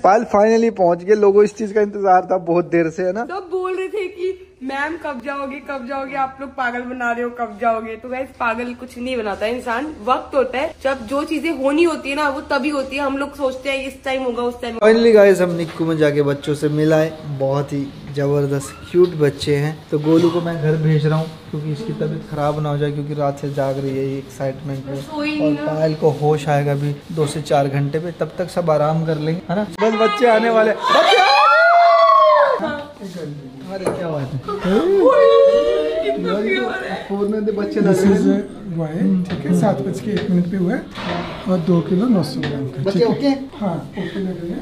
पायल finally पहुँच गए। लोगों इस चीज़ का इंतज़ार था बहुत देर से है ना? सब बोल रहे थे कि मैम कब जाओगे कब जाओगे? आप लोग पागल बना रहे हो कब जाओगे? तो वैसे पागल कुछ नहीं बनाता इंसान। वक्त होता है। जब जो चीज़ें होनी होती है ना वो तभी होती है। हम लोग सोचते हैं इस टाइम होगा उस टाइम फाइनली गाइस हम निक्कू में जाके बच्चों से मिलाए। बहुत ही ज़बरदस्त क्यूट बच्चे हैं। तो गोलू को मैं घर भेज रहा हूँ क्योंकि इसकी तबीयत खराब ना हो जाए क्योंकि रात से जाग रही है एक्साइटमेंट में। और पायल को होश आएगा भी दो से चार घंटे पे तब तक सब आराम कर लेंगे है ना? बस बच्चे आने वाले। बच्चे अरे क्या बात है? में बच्चे ठीक है सात बज के एक मिनट पे हुआ है। और दो किलो नौ सौ ग्राम का ठीक है। हैं।